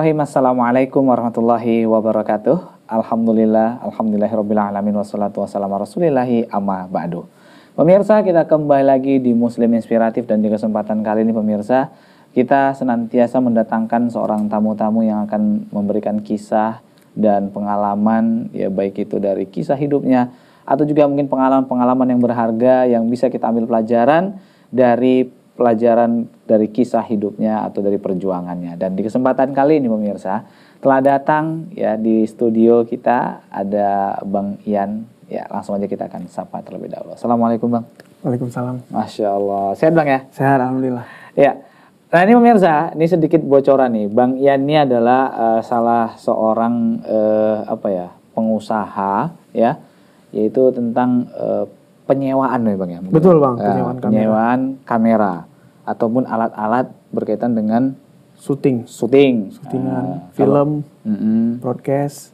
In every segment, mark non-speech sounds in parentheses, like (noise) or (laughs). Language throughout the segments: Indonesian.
Bismillahirrahmanirrahim. Assalamualaikum warahmatullahi wabarakatuh. Alhamdulillah, alhamdulillahirrahmanirrahim. Wassalatu wassalamu rasulillahi amma ba'du. Pemirsa, kita kembali lagi di Muslim Inspiratif dan di kesempatan kali ini pemirsa, kita senantiasa mendatangkan seorang tamu-tamu yang akan memberikan kisah dan pengalaman, ya baik itu dari kisah hidupnya, atau juga mungkin pengalaman-pengalaman yang berharga yang bisa kita ambil pelajaran dari pelajaran dari kisah hidupnya atau dari perjuangannya. Dan di kesempatan kali ini pemirsa, telah datang ya di studio kita ada Bang Ian. Ya, langsung aja kita akan sapa terlebih dahulu. Assalamualaikum Bang. Waalaikumsalam. Masya Allah. Sehat Bang ya? Sehat, Alhamdulillah. Ya. Nah ini pemirsa, ini sedikit bocoran nih. Bang Ian ini adalah uh, salah seorang uh, apa ya pengusaha ya, yaitu tentang uh, penyewaan nih bang ya. Betul bang, penyewaan, uh, penyewaan kamera. Ataupun alat-alat berkaitan dengan syuting, syuting, syutingan, uh, film, mm -hmm. broadcast.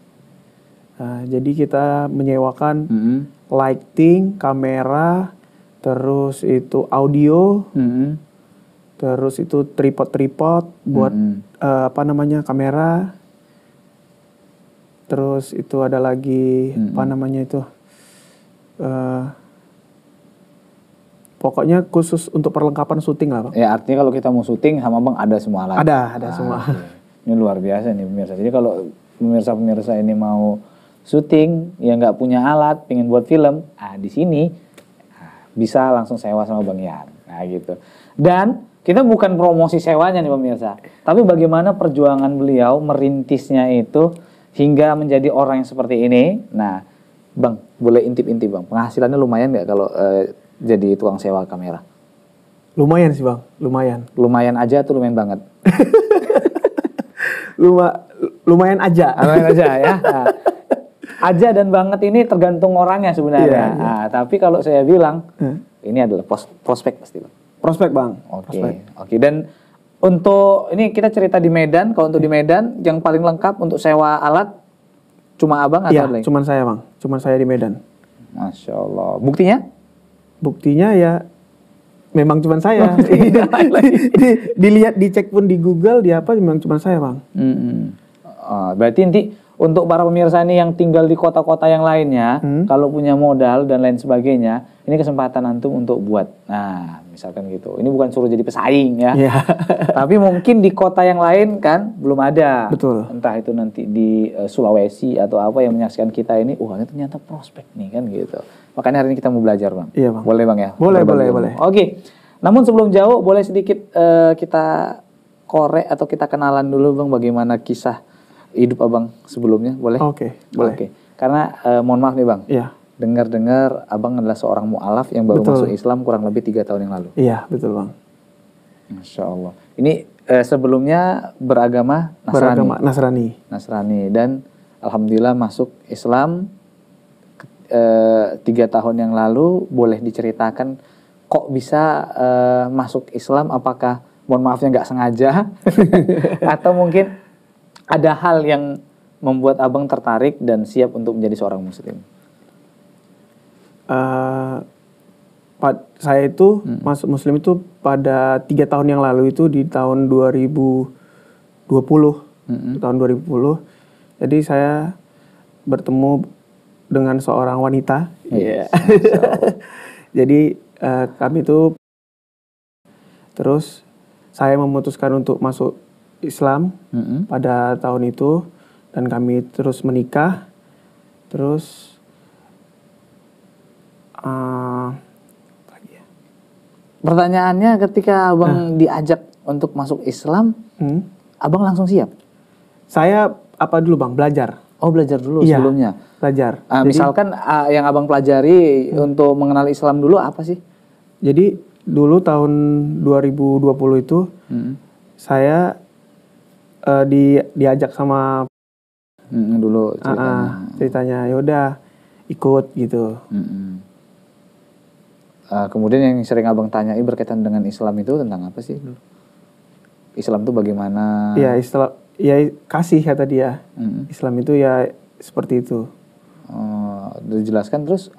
Uh, jadi kita menyewakan mm -hmm. lighting, kamera, terus itu audio, mm -hmm. terus itu tripod-tripod buat mm -hmm. uh, apa namanya kamera. Terus itu ada lagi mm -hmm. apa namanya itu. Uh, Pokoknya khusus untuk perlengkapan syuting lah, Bang. Ya, artinya kalau kita mau syuting sama Bang ada semua alat. Ada, ada ah, semua. Ini luar biasa nih pemirsa. Jadi kalau pemirsa-pemirsa ini mau syuting yang nggak punya alat, pengen buat film, ah di sini ah, bisa langsung sewa sama Bang Yan. Nah, gitu. Dan kita bukan promosi sewanya nih pemirsa, tapi bagaimana perjuangan beliau merintisnya itu hingga menjadi orang yang seperti ini. Nah, Bang, boleh intip-intip Bang. Penghasilannya lumayan nggak kalau eh, jadi tukang sewa kamera? Lumayan sih bang, lumayan. Lumayan aja tuh lumayan banget. (laughs) Luma, lumayan aja. Lumayan aja (laughs) ya. Nah, aja dan banget ini tergantung orangnya sebenarnya. Iya, iya. Nah, tapi kalau saya bilang hmm? ini adalah pros, prospek pasti bang. Prospek bang. Oke, okay. oke. Okay. Dan untuk ini kita cerita di Medan. Kalau untuk di Medan yang paling lengkap untuk sewa alat cuma abang atau iya, Cuma saya bang, cuma saya di Medan. Masya Allah. Buktinya? Buktinya ya memang cuma saya. (laughs) di, di, dilihat dicek pun di Google di apa memang cuma saya bang. Mm -hmm. uh, berarti nanti untuk para pemirsa ini yang tinggal di kota-kota yang lainnya, hmm? kalau punya modal dan lain sebagainya, ini kesempatan antum untuk buat. Nah, misalkan gitu. Ini bukan suruh jadi pesaing ya. Yeah. (laughs) Tapi mungkin di kota yang lain kan belum ada. Betul. Entah itu nanti di uh, Sulawesi atau apa yang menyaksikan kita ini, wah ini ternyata prospek nih kan gitu. Makanya hari ini kita mau belajar, Bang. Iya, Bang. Boleh, Bang ya? Boleh, boleh, boleh. Oke. Namun sebelum jauh, boleh sedikit uh, kita korek atau kita kenalan dulu, Bang, bagaimana kisah hidup Abang sebelumnya, boleh? Oke, okay, boleh. Oke. Karena uh, mohon maaf nih, Bang. Iya. Dengar-dengar Abang adalah seorang mu'alaf yang baru betul. masuk Islam kurang lebih tiga tahun yang lalu. Iya, betul, Bang. Masya Allah. Ini uh, sebelumnya beragama Nasrani. Beragama Nasrani. Nasrani. Dan Alhamdulillah masuk Islam tiga tahun yang lalu boleh diceritakan kok bisa uh, masuk Islam? Apakah mohon maafnya nggak sengaja? (laughs) Atau mungkin ada hal yang membuat abang tertarik dan siap untuk menjadi seorang muslim? Uh, pad, saya itu hmm. masuk muslim itu pada tiga tahun yang lalu itu di tahun 2020 hmm. tahun 2020 jadi saya bertemu dengan seorang wanita. Iya. Yeah. (laughs) Jadi uh, kami itu terus saya memutuskan untuk masuk Islam mm -hmm. pada tahun itu dan kami terus menikah. Terus uh, Pertanyaannya ketika abang uh. diajak untuk masuk Islam, hmm? abang langsung siap? Saya apa dulu bang belajar Oh belajar dulu iya, sebelumnya. Belajar. Uh, Jadi, misalkan uh, yang abang pelajari hmm. untuk mengenal Islam dulu apa sih? Jadi dulu tahun 2020 itu hmm. saya uh, di diajak sama hmm, dulu ceritanya. Uh, ceritanya yaudah ikut gitu. Hmm. Uh, kemudian yang sering abang tanyai berkaitan dengan Islam itu tentang apa sih? Islam itu bagaimana? Iya Islam ya kasih kata dia hmm. Islam itu ya seperti itu oh, dijelaskan terus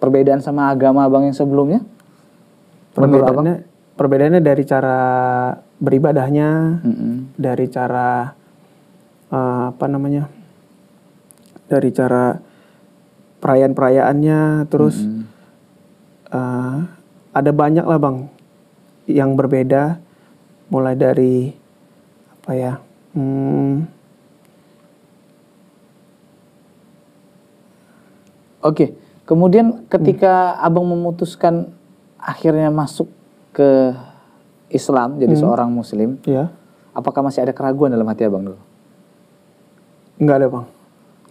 perbedaan sama agama abang yang sebelumnya perbedaannya perbedaannya dari cara beribadahnya, Mm-mm. dari cara eh, apa namanya, dari cara perayaan-perayaannya, terus Mm-mm. eh, ada banyak lah bang yang berbeda, mulai dari apa ya, hmm, Oke, kemudian ketika abang memutuskan akhirnya masuk ke Islam jadi seorang Muslim, ya apakah masih ada keraguan dalam hati abang dulu? nggak ada bang,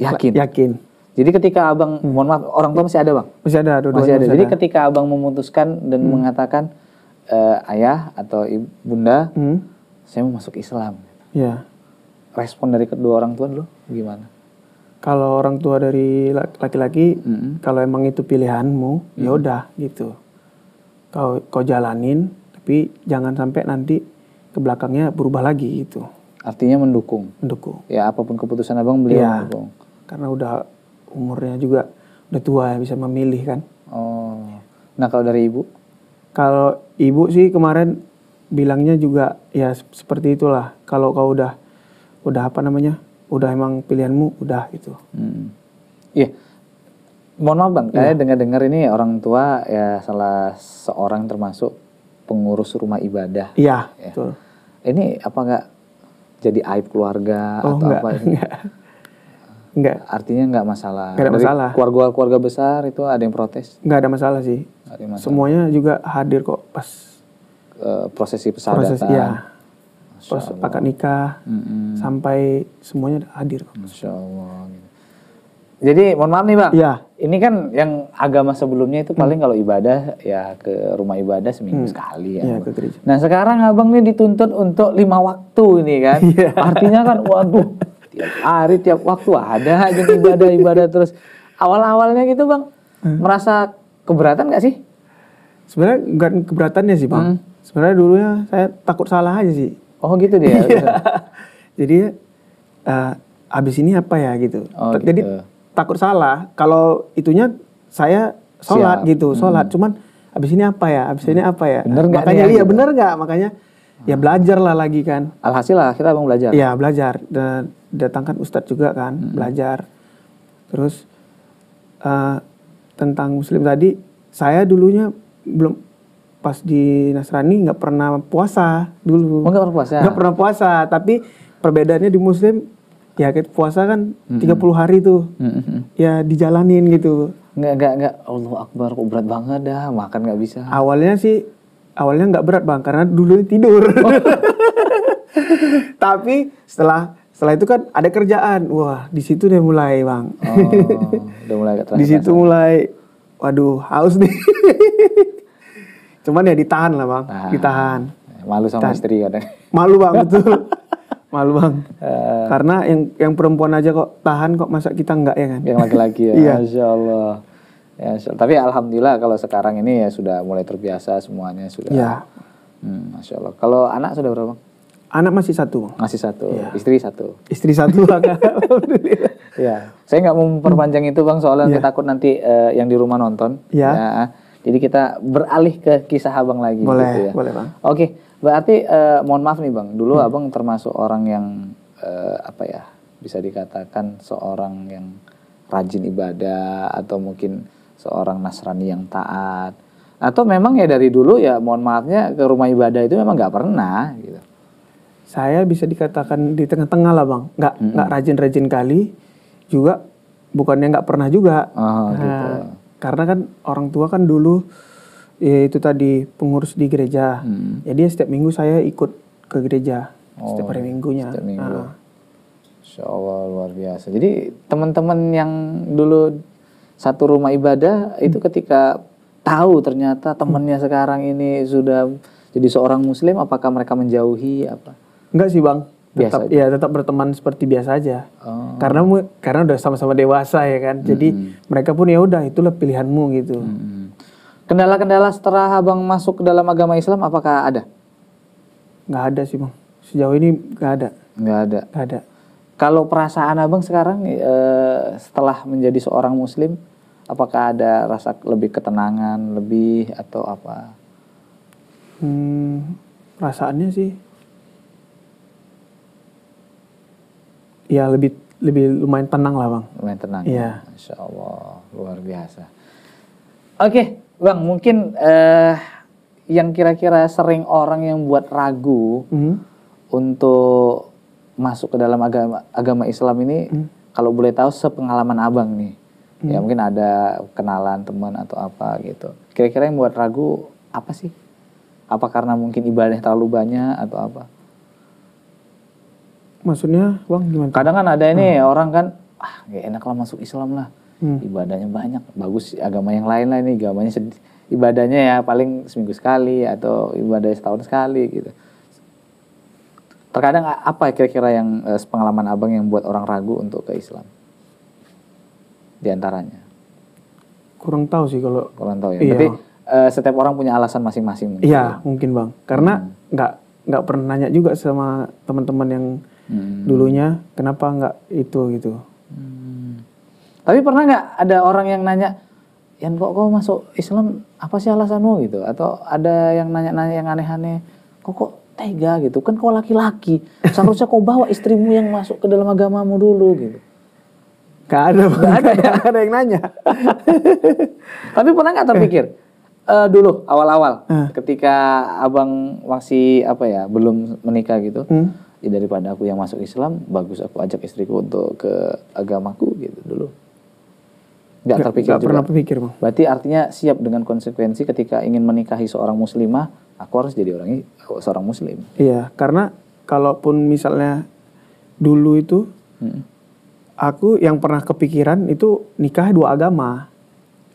Yakin. yakin, Jadi ketika abang, mohon maaf, orang tua masih ada bang? masih ada, Masih ada. masih Jadi ketika abang memutuskan dan mengatakan "Eh, ayah atau ibu, bunda, Hmm, saya mau masuk Islam. ya. Respon dari kedua orang tua dulu gimana? Kalau orang tua dari la- laki-laki, Mm-mm. kalau emang itu pilihanmu, ya udah gitu. Kau kau jalanin, tapi jangan sampai nanti ke belakangnya berubah lagi gitu, Artinya mendukung. mendukung. Ya apa pun keputusan abang beliau Iya. mendukung. Karena udah umurnya juga udah tua ya bisa memilih kan. Oh. Nah kalau dari ibu? Kalau ibu sih kemarin bilangnya juga ya sep- seperti itulah. Kalau kau udah udah apa namanya, udah emang pilihanmu udah gitu. Hmm. Iya. Mohon maaf bang, saya dengar-dengar ini orang tua ya salah seorang termasuk pengurus rumah ibadah. Iya, Ya. betul. Ini apa enggak jadi aib keluarga Oh atau enggak, apa? (laughs) ini? enggak. Enggak, Artinya nggak masalah. Nggak ada Dari masalah. Keluarga-keluarga besar itu ada yang protes. enggak ada masalah sih. Nggak ada masalah. Semuanya juga hadir kok pas Eh, prosesi persahabatan. proses ya, Masya Allah. akad nikah Mm-mm. sampai semuanya hadir kok. Masya Allah. gitu. Jadi mohon maaf nih bang. Iya. Ini kan yang agama sebelumnya itu paling kalau ibadah ya ke rumah ibadah seminggu sekali ya. Ke gereja. Nah sekarang abang nih dituntut untuk lima waktu ini kan. Iya. Artinya kan waduh tiap hari tiap waktu ada aja ibadah ibadah terus. Awal-awalnya gitu bang Hmm. merasa keberatan nggak sih? Sebenarnya enggak keberatannya sih bang. Hmm. Sebenarnya dulunya saya takut salah aja sih. Oh gitu dia. Iya. Jadi eh abis ini apa ya gitu. Oh, Jadi gitu. takut salah. Kalau itunya saya sholat Siap. gitu, sholat. Cuman abis ini apa ya? Abis ini apa ya? Hmm. Bener nggak Makanya ya, iya gitu? bener nggak? Makanya ya belajar lah lagi kan. Alhasil lah kita abang belajar. Iya belajar dan datangkan ustadz juga kan Hmm. belajar. Terus eh, tentang muslim tadi saya dulunya belum pas di Nasrani nggak pernah puasa dulu. Oh nggak pernah puasa. Nggak pernah puasa, tapi perbedaannya di muslim ya kita puasa kan 30 hari tuh. Mm-mm. Ya dijalanin gitu. Nggak nggak nggak. Allah Akbar kok berat banget dah makan nggak bisa. Awalnya sih awalnya nggak berat Bang karena dulu tidur. (laughs) tapi setelah setelah itu kan ada kerjaan. Wah, di situ deh mulai, Bang. Oh, udah mulai (laughs) di situ mulai waduh, haus nih. (laughs) Cuman ya ditahan lah, Bang. Tahan. Ditahan. Malu sama istri kadang. (laughs) Malu, Bang, betul. (laughs) Malu, Bang. Eh, Karena yang yang perempuan aja kok tahan kok masa kita enggak ya kan? yang laki-laki ya. (laughs) Iya. Masya Allah. Ya. Tapi alhamdulillah kalau sekarang ini ya sudah mulai terbiasa semuanya sudah. Iya. Hmm, Masya Allah. Kalau anak sudah berapa? Bang? Anak masih satu. Masih satu. Iya. Istri satu. Istri satu, Bang. Alhamdulillah. Ya, saya nggak mau memperpanjang itu bang, soalnya kita takut nanti eh, yang di rumah nonton. Iya. Ya, jadi kita beralih ke kisah abang lagi. Boleh, gitu ya. boleh, Bang. Oke, berarti eh, mohon maaf nih bang, dulu abang termasuk orang yang eh, apa ya, bisa dikatakan seorang yang rajin ibadah atau mungkin seorang Nasrani yang taat. Atau memang ya dari dulu ya mohon maafnya ke rumah ibadah itu memang nggak pernah gitu. Saya bisa dikatakan di tengah-tengah lah, Bang. Nggak nggak rajin-rajin kali, juga bukannya nggak pernah juga. Oh, Nah, gitu. Karena kan orang tua kan dulu ya itu tadi pengurus di gereja. Hmm. Jadi setiap minggu saya ikut ke gereja Oh, setiap hari minggunya. setiap minggu. Nah, Insya Allah luar biasa. Jadi teman-teman yang dulu satu rumah ibadah itu ketika tahu ternyata temannya sekarang ini sudah jadi seorang muslim, apakah mereka menjauhi apa? enggak sih bang, Biasa tetap ya tetap berteman seperti biasa aja. Oh. Karena mu- karena udah sama-sama dewasa ya kan. Jadi mereka pun ya udah itulah pilihanmu gitu. Hmm. Kendala-kendala setelah abang masuk ke dalam agama Islam apakah ada? nggak ada sih bang. Sejauh ini nggak ada, Nggak ada. nggak ada. Kalau perasaan abang sekarang eh, setelah menjadi seorang muslim, apakah ada rasa lebih ketenangan lebih atau apa? Hmm, perasaannya sih ya lebih lebih lumayan tenang lah bang. Lumayan tenang. Iya. Masya Allah, luar biasa. Oke, bang, mungkin eh, yang kira-kira sering orang yang buat ragu Hmm. untuk masuk ke dalam agama agama Islam ini, Hmm. kalau boleh tahu sepengalaman abang nih, ya mungkin ada kenalan teman atau apa gitu. Kira-kira yang buat ragu apa sih? Apa karena mungkin ibadahnya terlalu banyak atau apa? Maksudnya bang gimana? Kadang kan ada ini orang kan, ah gak enak lah masuk Islam lah. Hmm. Ibadahnya banyak, bagus agama yang lain lah ini agamanya sedih. Ibadahnya ya paling seminggu sekali atau ibadah setahun sekali gitu. Terkadang apa kira-kira yang eh, pengalaman abang yang buat orang ragu untuk ke Islam? Di antaranya, Kurang tahu sih kalau. kurang tahu ya. Iya. Berarti eh, setiap orang punya alasan masing-masing. Iya mungkin bang. Karena Hmm. nggak nggak pernah nanya juga sama teman-teman yang Hmm. dulunya kenapa nggak itu gitu. Hmm. Tapi pernah nggak ada orang yang nanya, Yan kok kau masuk Islam apa sih alasanmu gitu? Atau ada yang nanya-nanya yang aneh-aneh, kok kok tega gitu? Kan kau laki-laki, seharusnya kau bawa istrimu yang masuk ke dalam agamamu dulu gitu. Gak ada. Gak ada, nggak ada yang nanya. (laughs) Tapi pernah nggak terpikir eh, dulu awal-awal Eh. ketika abang masih apa ya belum menikah gitu, Hmm. Ya daripada aku yang masuk Islam, bagus aku ajak istriku untuk ke agamaku gitu dulu. Nggak terpikir nggak juga. pernah pikir bang. Berarti artinya siap dengan konsekuensi ketika ingin menikahi seorang muslimah, aku harus jadi orang seorang muslim. Iya, karena kalaupun misalnya dulu itu Hmm. aku yang pernah kepikiran itu nikah dua agama.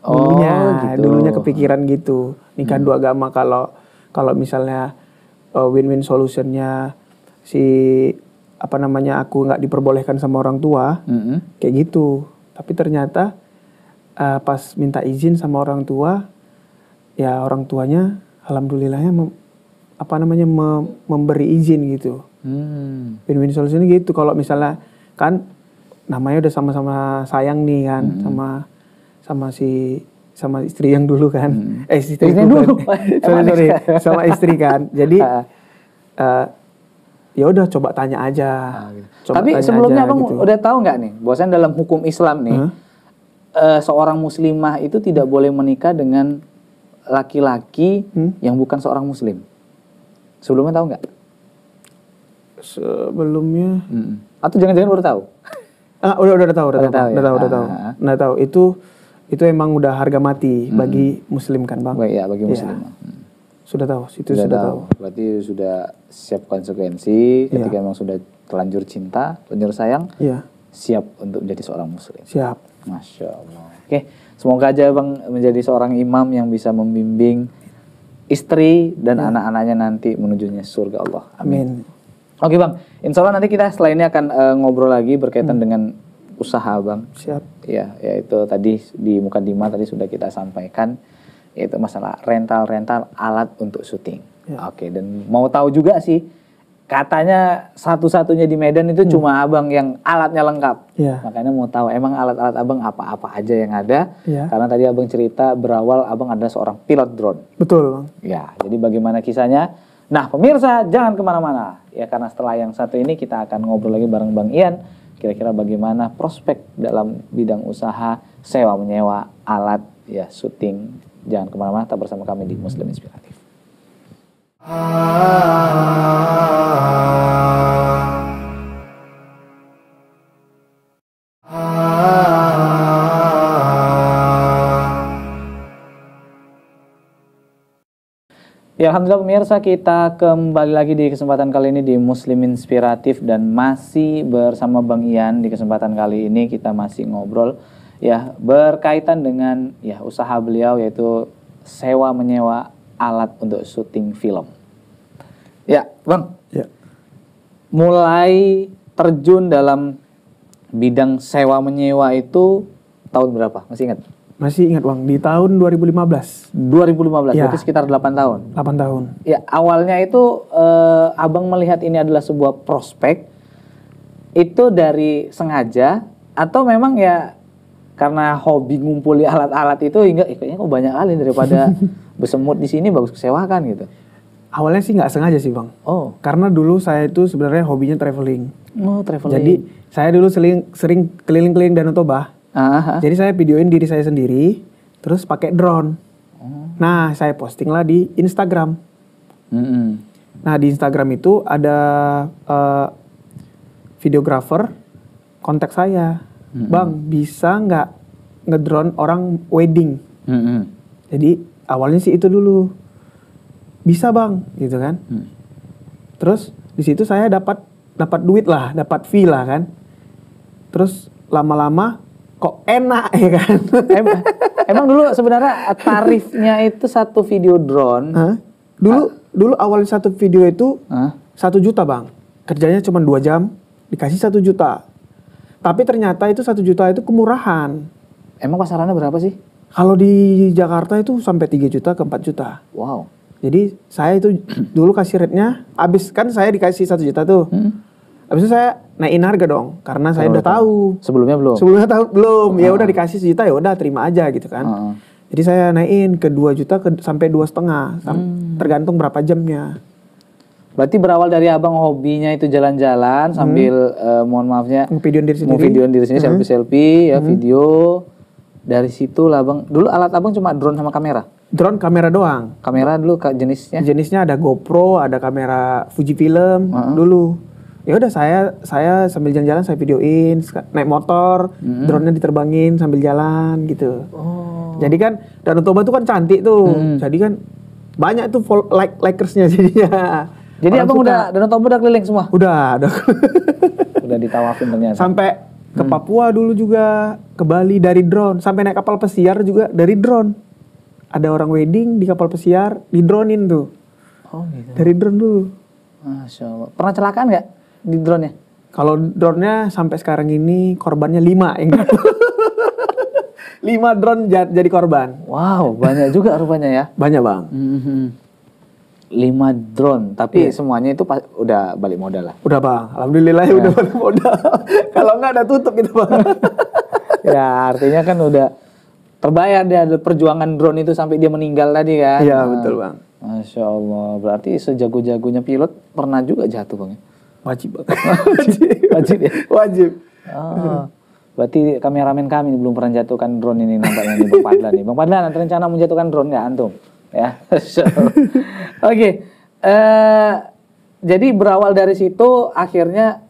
Oh, Dulunya, gitu. dulunya kepikiran gitu. Nikah dua agama kalau kalau misalnya uh, win-win solutionnya si apa namanya aku nggak diperbolehkan sama orang tua, Mm-mm. kayak gitu. Tapi ternyata uh, pas minta izin sama orang tua, ya orang tuanya alhamdulillahnya mem- apa namanya mem- memberi izin gitu. Hmm. Win-win solutionnya gitu. Kalau misalnya kan namanya udah sama-sama sayang nih kan sama sama si sama istri yang dulu kan. Eh si istri dulu. (laughs) sorry, sorry. sama istri kan. Jadi (laughs) Ah. Ya udah coba tanya aja. Coba Tapi tanya sebelumnya aja abang gitu. udah tahu nggak nih, bahwasanya dalam hukum Islam nih, Hah? eh, seorang muslimah itu tidak boleh menikah dengan laki-laki Hmm? yang bukan seorang muslim. Sebelumnya tahu nggak? sebelumnya Mm-mm. Atau jangan-jangan baru tahu? ah udah udah, udah tahu udah, Udah tahu, tahu udah ya? tahu udah tahu Ah. udah tahu itu itu emang udah harga mati bagi muslim kan bang Baik ya bagi Iya. muslimah. Hmm. Sudah tahu itu sudah, sudah, tahu. tahu. Berarti sudah siap konsekuensi Iya. ketika memang sudah terlanjur cinta, terlanjur sayang, iya siap untuk menjadi seorang muslim. siap Masya Allah. Oke, semoga aja bang menjadi seorang imam yang bisa membimbing istri dan anak-anaknya nanti menujunnya surga Allah. amin Oke bang, insya Allah nanti kita setelah ini akan eh, ngobrol lagi berkaitan dengan usaha bang. siap Ya, yaitu tadi di Mukadimah tadi sudah kita sampaikan yaitu masalah rental-rental alat untuk syuting. Ya. Oke, dan mau tahu juga sih katanya satu-satunya di Medan itu cuma abang yang alatnya lengkap. ya Makanya mau tahu emang alat-alat abang apa-apa aja yang ada. ya Karena tadi abang cerita berawal abang adalah seorang pilot drone. betul bang Ya, jadi bagaimana kisahnya? Nah, pemirsa jangan ke mana-mana. Ya, karena setelah yang satu ini kita akan ngobrol lagi bareng Bang Ian. Kira-kira bagaimana prospek dalam bidang usaha sewa menyewa alat ya syuting. Jangan ke mana-mana, tetap bersama kami di Muslim Inspiratif. Ya Alhamdulillah pemirsa kita kembali lagi di kesempatan kali ini di Muslim Inspiratif dan masih bersama Bang Ian di kesempatan kali ini kita masih ngobrol ya berkaitan dengan ya usaha beliau yaitu sewa menyewa alat untuk syuting film. Ya Bang, ya mulai terjun dalam bidang sewa menyewa itu tahun berapa? Masih ingat? masih ingat bang di tahun 2015 2015 Ya. berarti sekitar 8 tahun. 8 tahun Ya, awalnya itu eh, Abang melihat ini adalah sebuah prospek itu dari sengaja atau memang ya karena hobi ngumpuli alat-alat itu hingga eh, kayaknya kok banyak kali daripada (laughs) bersemut di sini bagus kesewakan gitu. Awalnya sih nggak sengaja sih bang. Oh. Karena dulu saya itu sebenarnya hobinya traveling. Oh, traveling. Jadi saya dulu sering sering keliling-keliling Danau Toba. Ah, ah. Jadi saya videoin diri saya sendiri, terus pakai drone. Oh. Nah saya posting lah di Instagram. Mm-mm. Nah di Instagram itu ada eh, videographer kontak saya, bang bisa nggak ngedrone orang wedding? Mm-mm. Jadi awalnya sih itu dulu bisa bang, gitu kan? Mm. Terus di situ saya dapat dapat duit lah, dapat fee lah kan. Terus lama-lama kok enak (laughs) ya kan? Em- emang dulu sebenarnya tarifnya itu satu video drone. Hah? Dulu dulu awal satu video itu Hah? satu juta bang, kerjanya cuma dua jam, dikasih satu juta. Tapi ternyata itu satu juta itu kemurahan. Emang pasarannya berapa sih? Kalau di Jakarta itu sampai 3 juta ke 4 juta. Wow. Jadi saya itu (clears throat) dulu kasih rate-nya, abis kan saya dikasih satu juta tuh. Hmm. Habis itu saya naikin harga dong, karena saya udah tahu. Sebelumnya belum. Sebelumnya tahu belum, ya udah dikasih sejuta ya udah terima aja gitu kan. Heeh. Jadi saya naikin ke 2 juta ke, sampai dua setengah, sam- tergantung berapa jamnya. Berarti berawal dari abang hobinya itu jalan-jalan sambil eh, mohon maafnya Ngevideoin diri sendiri. videoin diri sini selfie selfie ya video. Dari situ lah abang. Dulu alat abang cuma drone sama kamera. Drone kamera doang. Kamera dulu kak jenisnya. Jenisnya ada GoPro, ada kamera Fujifilm dulu. Ya udah saya saya sambil jalan-jalan saya videoin, naik motor, drone-nya diterbangin sambil jalan gitu. Oh. Jadi kan Danau Toba tuh kan cantik tuh. Jadi kan banyak tuh like likersnya jadinya. Jadi Orang abang suka. udah Danau Toba udah keliling semua. udah udah udah ditawafin ternyata. sampai ke Papua dulu juga, ke Bali dari drone, sampai naik kapal pesiar juga dari drone. Ada orang wedding di kapal pesiar, di dronein tuh. Oh gitu. Dari drone dulu. Masya Allah. Pernah celakaan nggak di drone-nya? Kalau drone-nya sampai sekarang ini korbannya lima yang (laughs) lima drone jad- jadi korban. Wow, banyak juga rupanya ya. Banyak bang. Mhm. Lima drone, tapi semuanya itu pas, udah balik modal lah. Udah bang, alhamdulillah ya udah balik modal. (laughs) Kalau nggak ada tutup gitu bang. (laughs) ya artinya kan udah terbayar dia perjuangan drone itu sampai dia meninggal tadi kan. Iya Nah, betul bang. Masya Allah, berarti sejago-jagonya pilot pernah juga jatuh bang. ya? Wajib bang. (laughs) Wajib ya? Wajib. Oh, berarti kameramen kami belum pernah jatuhkan drone ini nampaknya nih Bang Padlan nih. Bang Padlan ada rencana menjatuhkan drone nggak antum? Ya. (laughs) Masya Allah. Oke. eh, jadi berawal dari situ akhirnya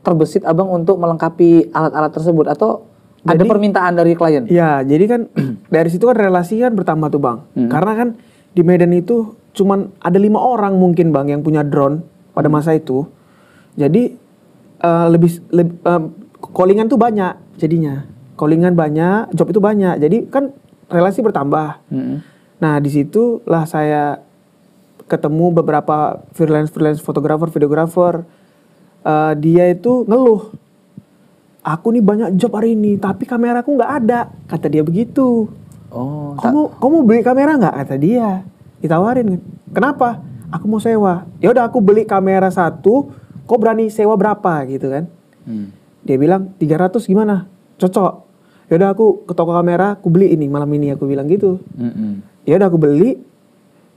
terbesit abang untuk melengkapi alat-alat tersebut atau ada permintaan dari klien? Iya, jadi kan (clears throat) dari situ kan relasi kan bertambah tuh bang. Karena kan di Medan itu cuman ada lima orang mungkin bang yang punya drone pada masa itu. Jadi eh, lebih, lebih eh, callingan tuh banyak jadinya. Callingan banyak, job itu banyak. Jadi kan relasi bertambah. Mm-mm. Nah di situlah saya ketemu beberapa freelance freelance fotografer, videografer. Eh, dia itu ngeluh, aku nih banyak job hari ini, tapi kameraku nggak ada, kata dia begitu. Oh, Kamu kamu beli kamera nggak? Kata dia. Ditawarin kan. Kenapa? Aku mau sewa. Ya udah aku beli kamera satu, kau berani sewa berapa gitu kan? Hmm. Dia bilang 300 gimana? Cocok. Ya udah aku ke toko kamera, aku beli ini malam ini aku bilang gitu Mm-mm. Ya udah aku beli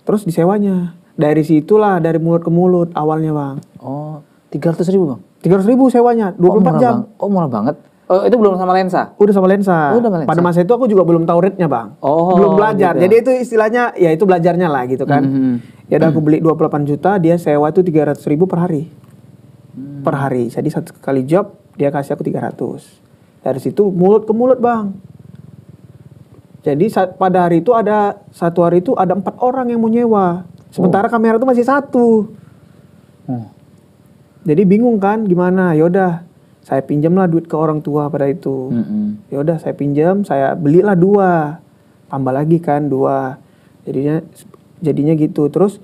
terus disewanya dari situlah dari mulut ke mulut awalnya bang Oh, tiga ratus ribu bang? tiga ribu sewanya 24 Oh, murah jam bang. Oh murah banget. Oh itu belum sama lensa? udah sama lensa. Oh, udah sama lensa. pada masa itu aku juga belum tahu rate-nya bang Oh, belum belajar gitu. jadi itu istilahnya ya itu belajarnya lah gitu kan Mhm. ya udah aku beli 28 juta dia sewa itu 300 ribu per hari Hmm. per hari jadi satu kali job dia kasih aku 300 dari situ mulut ke mulut bang jadi saat, pada hari itu ada satu hari itu ada empat orang yang mau nyewa sementara kamera itu masih satu Oh. Jadi bingung kan gimana? Yaudah, saya pinjam lah duit ke orang tua pada itu. Mm-mm. Yaudah saya pinjam, saya belilah dua, tambah lagi kan dua. Jadinya jadinya gitu. Terus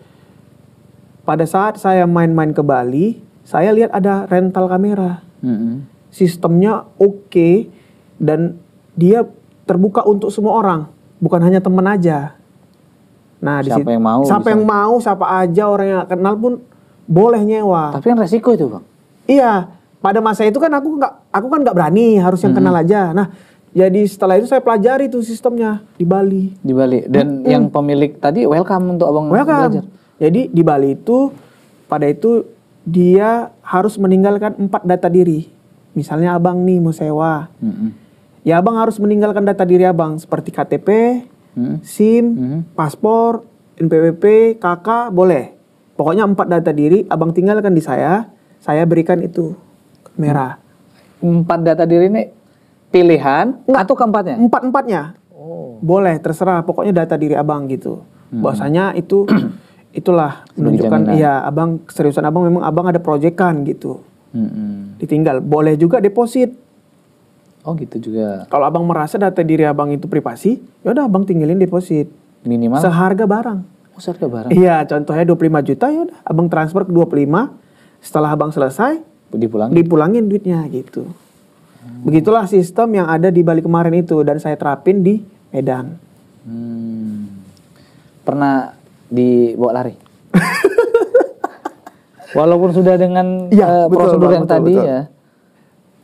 pada saat saya main-main ke Bali, saya lihat ada rental kamera. Mm-mm. Sistemnya oke dan dia terbuka untuk semua orang, bukan hanya teman aja. Nah, di Siapa situ- yang mau siapa bisa. yang mau, siapa aja orang yang kenal pun boleh nyewa. Tapi kan resiko itu bang. Iya, pada masa itu kan aku nggak, aku kan nggak berani, harus yang kenal aja. Nah, jadi setelah itu saya pelajari tuh sistemnya di Bali. Di Bali. Dan yang pemilik tadi welcome untuk abang Welcome. belajar. Jadi di Bali itu pada itu dia harus meninggalkan empat data diri. Misalnya abang nih mau sewa, Mm-mm. Ya abang harus meninggalkan data diri abang seperti KTP, Mm. SIM, Mhm. paspor, NPWP, KK, boleh. Pokoknya empat data diri abang tinggalkan di saya, saya berikan itu merah. Empat data diri ini pilihan atau keempatnya? Empat empatnya Oh. boleh terserah. Pokoknya data diri abang gitu. Bahwasanya itu (clears throat) itulah menunjukkan iya abang seriusan abang memang abang ada proyekan gitu. Mm-mm. Ditinggal. Boleh juga deposit. Oh gitu juga. Kalau abang merasa data diri abang itu privasi, ya udah abang tinggalin deposit. Minimal Seharga barang. oh, harga barang Iya, contohnya 25 juta ya udah abang transfer ke 25. Setelah abang selesai, dipulang. dipulangin duitnya gitu. Begitulah sistem yang ada di Bali kemarin itu dan saya terapin di Medan. Hmm. Pernah dibawa lari? (laughs) Walaupun sudah dengan eh, betul, prosedur Bang, yang betul, tadi betul. ya.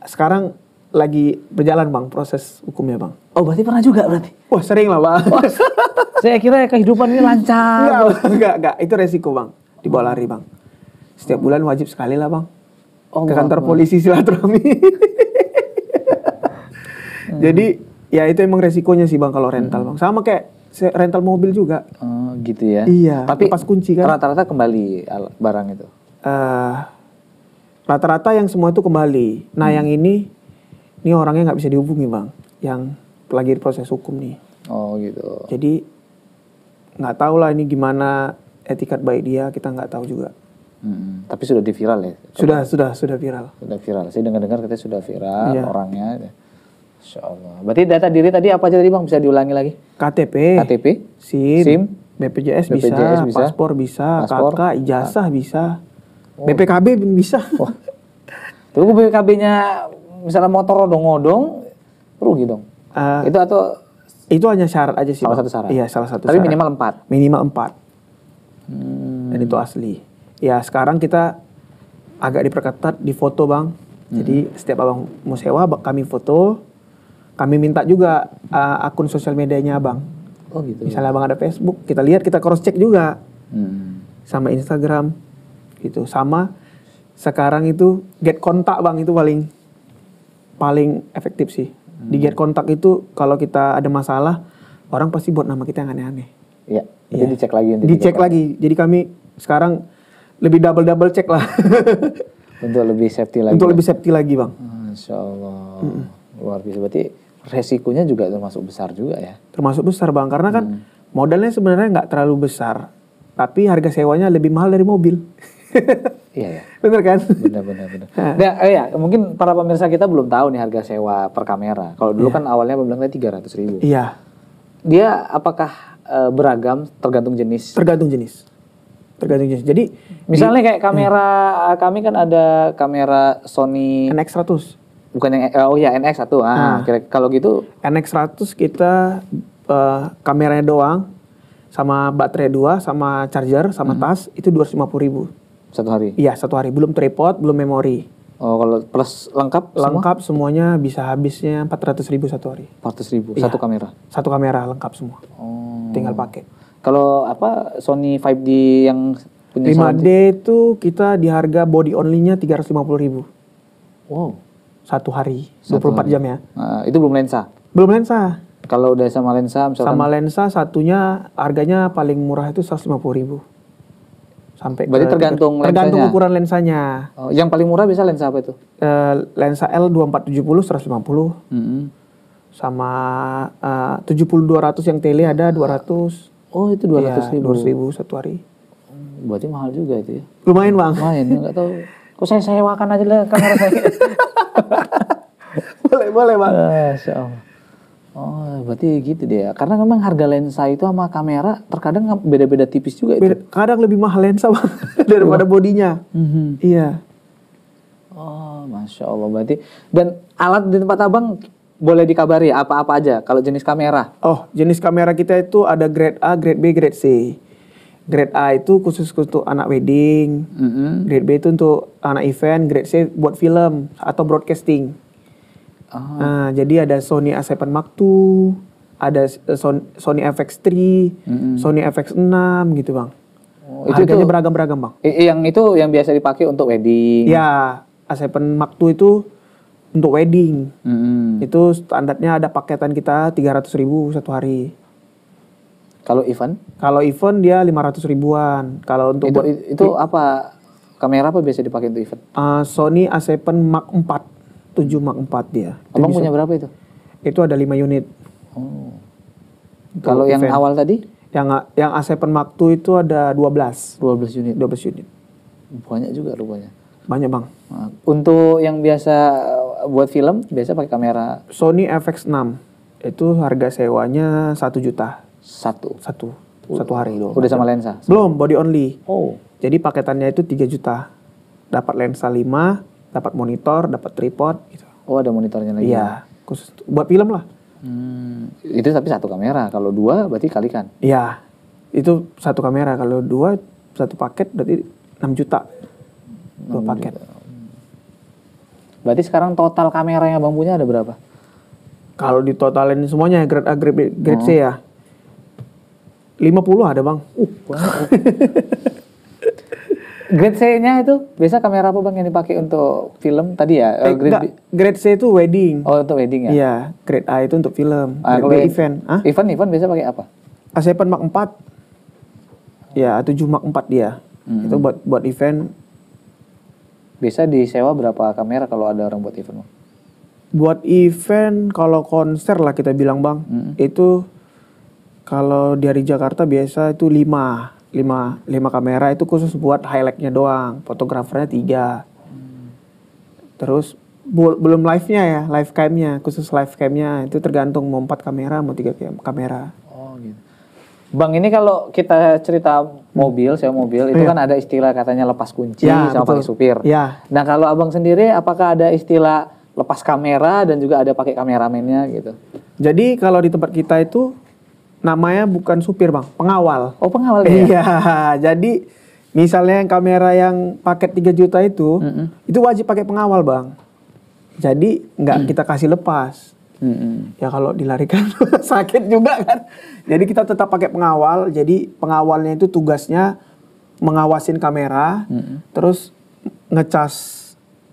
Sekarang lagi berjalan bang proses hukumnya bang. Oh berarti pernah juga berarti? Wah sering lah bang. Saya kira kehidupan ini lancar. enggak, enggak, enggak. Itu resiko bang. Dibawa lari bang. Setiap bulan wajib sekali lah bang. Oh, Ke kantor Akbar. polisi silaturahmi. (laughs) Jadi ya itu emang resikonya sih bang kalau rental bang. Sama kayak rental mobil juga. Oh gitu ya. Iya, Tapi lepas kunci kan. Rata-rata kembali al- barang itu. Eh, rata-rata yang semua itu kembali. Nah yang ini, ini orangnya nggak bisa dihubungi bang. Yang lagi proses hukum nih. Oh gitu. Jadi nggak tahu lah ini gimana etikat baik dia kita nggak tahu juga. Mm-mm. Tapi sudah di viral ya. Sudah sudah sudah viral. Sudah viral. Saya dengar-dengar katanya sudah viral Iya. orangnya. Insya Allah. Berarti data diri tadi apa aja tadi bang? Bisa diulangi lagi? KTP, KTP, SIM, SIM, BPJS, BPJS bisa, bisa, paspor bisa, paspor, KK, ijazah bisa, BPKB bisa. Wah. Terus BPKB-nya misalnya motor odong-odong, rugi dong. Eh, itu atau itu hanya syarat aja sih. salah Bang. satu syarat? Iya salah satu. Tapi syarat. minimal empat. minimal empat Hmm. dan itu asli. Ya sekarang kita agak diperketat di foto bang. Jadi setiap abang mau sewa kami foto, kami minta juga uh, akun sosial medianya abang. Oh gitu. Misalnya abang ada Facebook, kita lihat kita cross check juga Hmm. sama Instagram gitu. Sama sekarang itu get kontak bang itu paling paling efektif sih. Di get kontak itu kalau kita ada masalah orang pasti buat nama kita yang aneh-aneh. Iya. Jadi Iya. dicek lagi nanti. Dicek lagi. Jadi kami sekarang lebih double double cek lah (laughs) Untuk lebih safety lagi. untuk lebih safety lagi bang. Masya Allah. Luar biasa. Berarti resikonya juga termasuk besar juga ya. Termasuk besar bang karena kan Hmm. modalnya sebenarnya nggak terlalu besar, tapi harga sewanya lebih mahal dari mobil. (laughs) Iya ya. Bener kan? Benar benar benar. (laughs) Nah, eh, ya, mungkin para pemirsa kita belum tahu nih harga sewa per kamera. Kalau dulu kan awalnya bilang tadi 300 ribu. Iya, Dia apakah eh, beragam tergantung jenis? tergantung jenis. Tergantung jenis. Jadi Misalnya kayak kamera eh, kami kan ada kamera Sony NX100. bukan yang eh, oh ya NX satu. Ah, kira kalau gitu NX100 kita eh, kameranya doang sama baterai dua sama charger sama tas itu 250 ribu. Satu hari. Iya satu hari. Belum tripod belum memori. Oh kalau plus lengkap semua? Lengkap semuanya bisa habisnya 400 ribu satu hari. 400 ribu? Satu kamera. satu kamera lengkap semua. Oh. tinggal pakai. Kalau apa Sony 5D yang punya 5D itu kita di harga body only-nya 350 ribu. Wow. satu hari. Satu 24 jam ya. Nah, itu belum lensa. belum lensa. Kalau udah sama lensa misalkan? Sama lensa satunya harganya paling murah itu 150 ribu sampai Berarti ke- tergantung tergantung lensanya? ukuran lensanya Oh, yang paling murah bisa lensa apa itu? Eh, lensa L 2470 150 Mm-mm. sama eh, 70 200 yang tele ada 200 Oh itu 200 ribu. 200 ribu satu hari Berarti mahal juga itu ya. lumayan bang Lumayan ya, nggak tahu. Kok saya sewakan aja lah kamera saya. (laughs) boleh boleh bang Masya Allah. Oh, berarti gitu deh ya. Karena memang harga lensa itu sama kamera terkadang beda-beda tipis juga itu. Beda- kadang lebih mahal lensa bang (laughs) daripada bodinya Mhm. iya Oh, masya Allah. Berarti dan alat di tempat abang boleh dikabari apa-apa aja kalau jenis kamera. oh jenis kamera kita itu ada grade A grade B grade C grade A itu khusus untuk anak wedding Mhm. grade B itu untuk anak event grade C buat film atau broadcasting Oh, Nah, jadi ada Sony A7 Mark II, ada eh, Son- Sony FX3, Mhm. Sony FX6 gitu bang. Oh, itu Harganya beragam-beragam bang. Yang itu yang biasa dipakai untuk wedding. Ya, A7 Mark II itu untuk wedding. Hmm. Itu standarnya ada paketan kita 300 ribu satu hari. Kalau event? Kalau event dia 500 ribuan. Kalau untuk itu, buat, itu apa kamera apa biasa dipakai untuk event? Uh, Sony A7 Mark 4, 7 Mark 4 dia. Abang punya berapa itu? Itu ada 5 unit. Oh. Kalau yang awal tadi? Yang yang A7 Mark II itu ada 12. 12 unit. 12 unit. Banyak juga rupanya. Banyak, Bang. Nah, untuk yang biasa uh, buat film, biasa pakai kamera Sony FX6. Itu harga sewanya 1 juta. Satu. Satu. Satu hari dulu. Udah sama lensa? Belum, body only. Oh. Jadi paketannya itu 3 juta. Dapat lensa 5, dapat monitor, dapat tripod gitu. Oh, ada monitornya lagi. Iya, khusus buat film lah. Hmm, itu tapi satu kamera. Kalau dua berarti kalikan. Iya. Itu satu kamera. Kalau dua satu paket berarti 6 juta. Dua paket. Juta. Berarti sekarang total kamera yang Bang punya ada berapa? Kalau ditotalin semuanya grade A, grade B, grade oh. C ya. 50 ada bang. Uh, (laughs) grade C-nya itu biasa kamera apa bang yang dipakai untuk film tadi ya? Eh, grade, enggak, grade C itu wedding. Oh untuk wedding ya? Iya, grade A itu untuk film. Ah, grade B event. Hah? Event event biasa pakai apa? A7 Mark 4. Ya, A7 Mark 4 dia. Hmm. Itu buat buat event. Bisa disewa berapa kamera kalau ada orang buat event? Buat event kalau konser lah kita bilang bang, hmm. itu kalau dari Jakarta biasa itu lima, lima, lima kamera itu khusus buat highlightnya doang, fotografernya tiga. Hmm. Terus belum live-nya ya, live cam-nya, khusus live cam-nya itu tergantung mau empat kamera mau tiga kamera. Oh gitu. Bang ini kalau kita cerita mobil, saya mobil itu iya. kan ada istilah katanya lepas kunci ya, sama pakai supir. Ya. Nah kalau abang sendiri apakah ada istilah lepas kamera dan juga ada pakai kameramennya gitu? Jadi kalau di tempat kita itu namanya bukan supir bang, pengawal. Oh pengawal ya? Iya, (laughs) jadi misalnya yang kamera yang paket 3 juta itu, mm -hmm. itu wajib pakai pengawal bang. Jadi nggak mm. kita kasih lepas. Mm -hmm. Ya kalau dilarikan (laughs) sakit juga kan. Jadi kita tetap pakai pengawal. Jadi pengawalnya itu tugasnya mengawasin kamera, mm -hmm. terus ngecas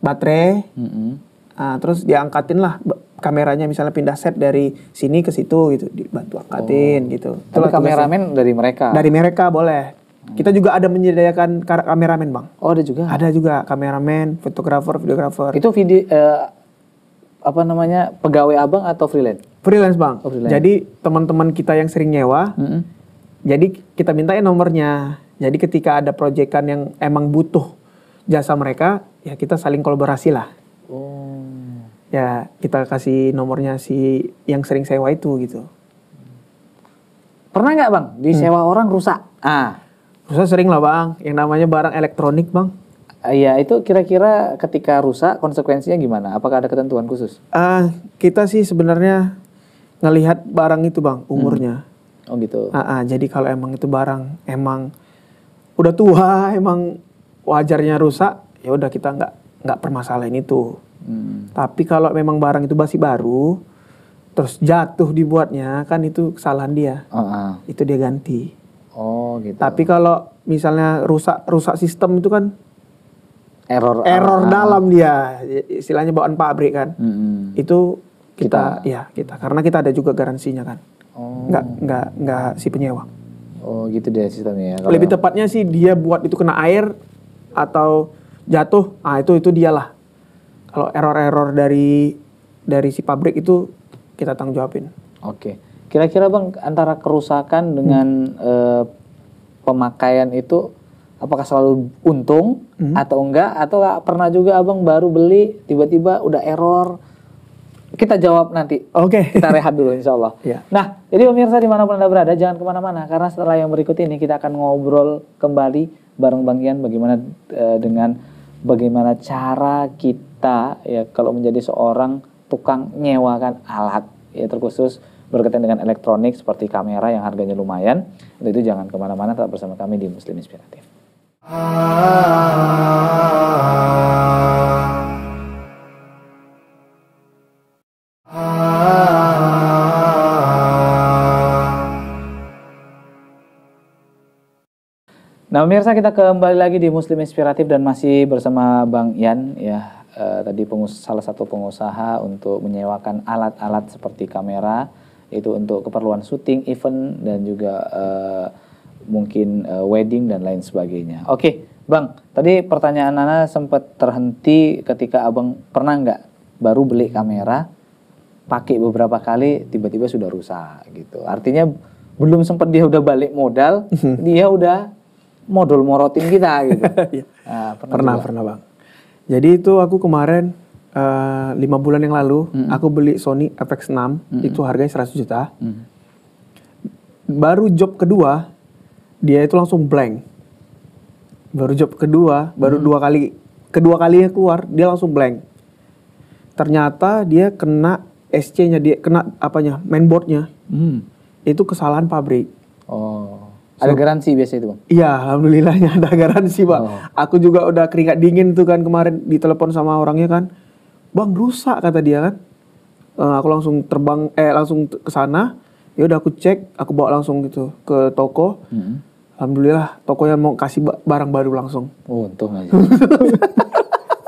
baterai, mm -hmm. nah, terus diangkatin lah kameranya misalnya pindah set dari sini ke situ gitu dibantu angkatin oh. gitu. Tapi kameramen dari mereka. Dari mereka boleh. Kita juga ada menyediakan kameramen bang. Oh ada juga. Ada juga kameramen, fotografer, videografer. Itu video uh, apa namanya pegawai abang atau freelance? Freelance bang. Oh, freelance. Jadi teman-teman kita yang sering nyewa, mm -hmm. jadi kita mintain nomornya. Jadi ketika ada proyekan yang emang butuh jasa mereka, ya kita saling kolaborasi lah. Oh ya kita kasih nomornya si yang sering sewa itu gitu. Pernah nggak bang disewa hmm. orang rusak? Ah, rusak sering lah bang. Yang namanya barang elektronik bang. Iya itu kira-kira ketika rusak konsekuensinya gimana? Apakah ada ketentuan khusus? Ah uh, kita sih sebenarnya ngelihat barang itu bang umurnya. Hmm. Oh gitu. Ah, uh, jadi kalau emang itu barang emang udah tua emang wajarnya rusak ya udah kita nggak nggak permasalahin itu. Hmm. Tapi kalau memang barang itu masih baru, terus jatuh dibuatnya, kan itu kesalahan dia. Uh -uh. Itu dia ganti. Oh gitu. Tapi kalau misalnya rusak rusak sistem itu kan error error uh, dalam dia, istilahnya bawaan pabrik kan. Hmm. Itu kita, kita ya kita karena kita ada juga garansinya kan. Oh. Nggak nggak nggak si penyewa. Oh gitu deh sistemnya. Kalau Lebih tepatnya sih dia buat itu kena air atau jatuh, ah itu itu dialah kalau error-error dari dari si pabrik itu kita tanggung jawabin. Oke. Kira-kira Bang antara kerusakan dengan hmm. eh, pemakaian itu apakah selalu untung hmm. atau enggak atau pernah juga Abang baru beli tiba-tiba udah error? Kita jawab nanti. Oke. Okay. Kita rehat dulu insya Allah. yeah. Nah, jadi pemirsa di mana pun Anda berada, jangan ke mana-mana. Karena setelah yang berikut ini kita akan ngobrol kembali bareng Bang Ian bagaimana uh, dengan bagaimana cara kita ya kalau menjadi seorang tukang nyewakan alat ya terkhusus berkaitan dengan elektronik seperti kamera yang harganya lumayan itu jangan ke mana-mana tetap bersama kami di Muslim Inspiratif. Nah, pemirsa kita kembali lagi di Muslim Inspiratif dan masih bersama Bang Yan ya. Uh, tadi pengus salah satu pengusaha untuk menyewakan alat-alat seperti kamera itu untuk keperluan syuting, event dan juga uh, mungkin uh, wedding dan lain sebagainya. Oke, okay, Bang. Tadi pertanyaan Nana sempat terhenti ketika Abang pernah nggak baru beli kamera, pakai beberapa kali tiba-tiba sudah rusak gitu. Artinya belum sempat dia udah balik modal, dia udah modul morotin kita gitu. Nah, (laughs) pernah pernah, pernah bang. Jadi itu aku kemarin uh, lima bulan yang lalu mm -hmm. aku beli Sony FX6 mm -hmm. itu harganya 100 juta. Mm -hmm. Baru job kedua dia itu langsung blank. Baru job kedua, baru mm -hmm. dua kali kedua kalinya keluar dia langsung blank. Ternyata dia kena SC-nya dia kena apanya mainboardnya. Mm. Itu kesalahan pabrik. Oh. Ada garansi biasa itu bang? Iya, alhamdulillahnya ada garansi pak. Oh. Aku juga udah keringat dingin tuh kan kemarin ditelepon sama orangnya kan, bang rusak kata dia kan. Uh, aku langsung terbang, eh langsung ke sana. Ya udah aku cek, aku bawa langsung gitu ke toko. Hmm. Alhamdulillah tokonya mau kasih barang baru langsung. Oh, untung aja. (laughs)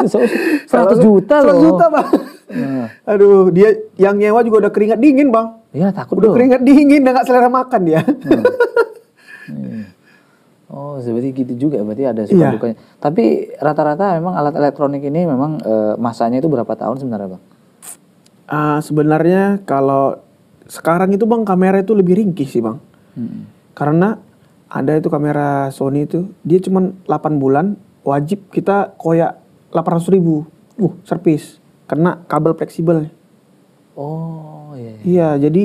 100 juta loh. 100 juta bang. Nah. Aduh, dia yang nyewa juga udah keringat dingin bang. Iya takut udah dong. keringat dingin, udah gak selera makan dia. Hmm. Hmm. (laughs) Oh, seperti gitu juga berarti ada suka yeah. dukanya. Tapi rata-rata memang alat elektronik ini memang e, masanya itu berapa tahun sebenarnya, Bang? Uh, sebenarnya kalau sekarang itu Bang kamera itu lebih ringkih sih, Bang. Hmm. Karena ada itu kamera Sony itu dia cuma 8 bulan wajib kita koyak 800 ribu uh servis karena kabel fleksibel oh iya, iya. iya jadi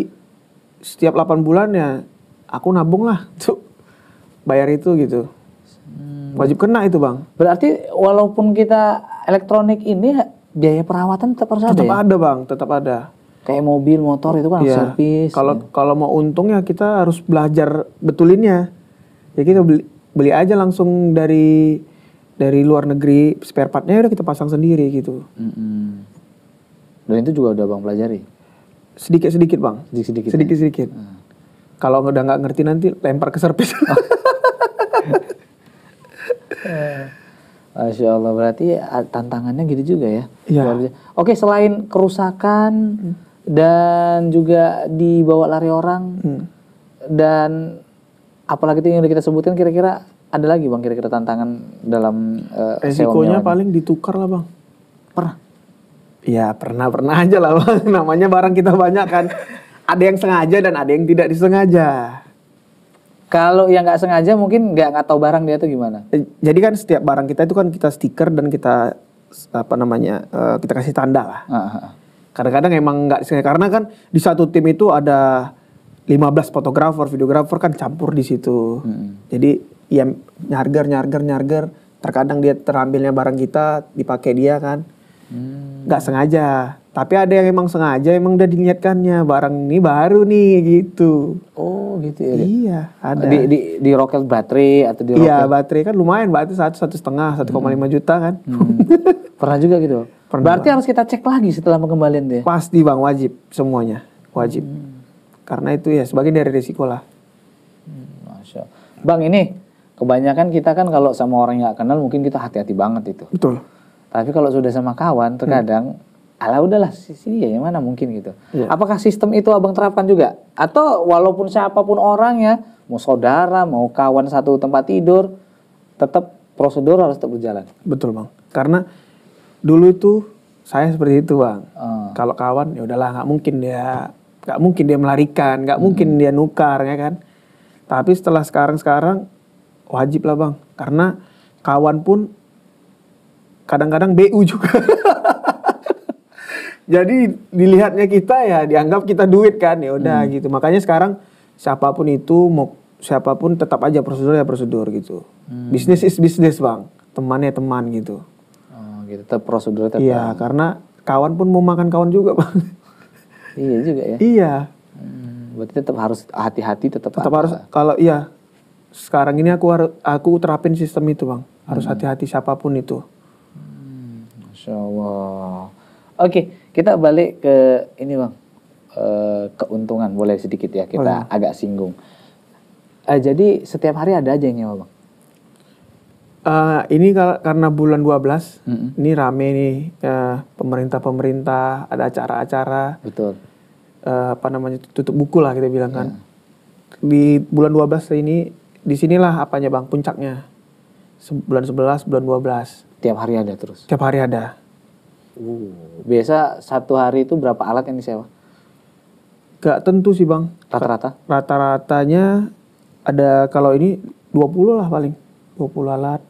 setiap 8 bulan ya aku nabung lah (laughs) tuh bayar itu gitu. Hmm. Wajib kena itu bang. Berarti walaupun kita elektronik ini biaya perawatan tetap harus tetap ada. Tetap ya? ada bang, tetap ada. Kayak mobil, motor itu kan ya. servis. Kalau ya. kalau mau untung ya kita harus belajar betulinnya. Ya kita beli beli aja langsung dari dari luar negeri spare partnya udah kita pasang sendiri gitu. Mm -hmm. Dan itu juga udah bang pelajari. Sedikit sedikit bang. Sedikit sedikit. Sedikit sedikit. Ya? Hmm. Kalau udah nggak ngerti nanti lempar ke servis. (laughs) Masya Allah berarti tantangannya gitu juga ya. Iya. Oke selain kerusakan hmm. dan juga dibawa lari orang hmm. dan apalagi yang udah kita sebutkan kira-kira ada lagi bang kira-kira tantangan dalam uh, resikonya paling ditukar lah bang. Pernah? Iya pernah pernah aja lah bang. (laughs) Namanya barang kita banyak kan. Ada yang sengaja dan ada yang tidak disengaja. Kalau yang nggak sengaja mungkin nggak nggak tahu barang dia tuh gimana. Eh, jadi kan setiap barang kita itu kan kita stiker dan kita apa namanya uh, kita kasih tanda lah. Kadang-kadang emang nggak sengaja karena kan di satu tim itu ada 15 fotografer, videografer kan campur di situ. Hmm. Jadi ya nyarger nyarger nyarger terkadang dia terambilnya barang kita dipakai dia kan hmm. nggak hmm. sengaja tapi ada yang emang sengaja emang udah diniatkannya barang ini baru nih gitu. Oh gitu ya. Iya ada. Di di, di roket baterai atau di roket? Iya baterai kan lumayan berarti satu satu setengah satu koma lima juta kan. Hmm. Pernah juga gitu. Pernah Berarti bang. harus kita cek lagi setelah pengembalian dia. Pasti bang wajib semuanya wajib. Hmm. Karena itu ya sebagian dari risiko lah. Hmm, Masya. Bang ini kebanyakan kita kan kalau sama orang yang gak kenal mungkin kita hati-hati banget itu. Betul. Tapi kalau sudah sama kawan terkadang hmm ala udahlah sih ya yang mana mungkin gitu. Ya. Apakah sistem itu abang terapkan juga? Atau walaupun siapa pun orangnya, mau saudara, mau kawan satu tempat tidur, tetap prosedur harus tetap berjalan. Betul bang. Karena dulu itu saya seperti itu bang. Hmm. Kalau kawan ya udahlah nggak mungkin dia nggak mungkin dia melarikan, nggak hmm. mungkin dia nukar ya kan. Tapi setelah sekarang-sekarang wajib lah bang. Karena kawan pun kadang-kadang BU juga. (laughs) jadi dilihatnya kita ya dianggap kita duit kan ya udah hmm. gitu. Makanya sekarang siapa pun itu mau siapa pun tetap aja prosedur ya prosedur gitu. Hmm. bisnis is bisnis bang. Temannya teman gitu. Oh, gitu. Tetap prosedur tetap iya karena kawan pun mau makan kawan juga bang. Iya juga ya. Iya. Hmm, berarti tetap harus hati-hati tetap tetap harus kalau iya sekarang ini aku harus aku terapin sistem itu bang. Harus hmm. hati-hati hmm. siapa pun itu. Hmm, Masya Allah. Oke, kita balik ke ini bang, e, keuntungan boleh sedikit ya kita boleh. agak singgung. E, jadi setiap hari ada aja yang nyewa bang? Uh, ini karena bulan 12, mm-hmm. ini rame nih uh, pemerintah-pemerintah, ada acara-acara. Betul. Uh, apa namanya tutup buku lah kita bilang kan. Yeah. Di bulan 12 ini di sinilah apanya Bang puncaknya. Bulan 11, bulan 12. Tiap hari ada terus. Tiap hari ada. Uh, biasa satu hari itu berapa alat yang disewa? Gak tentu sih Bang. Rata-rata? Rata-ratanya ada kalau ini 20 lah paling. 20 alat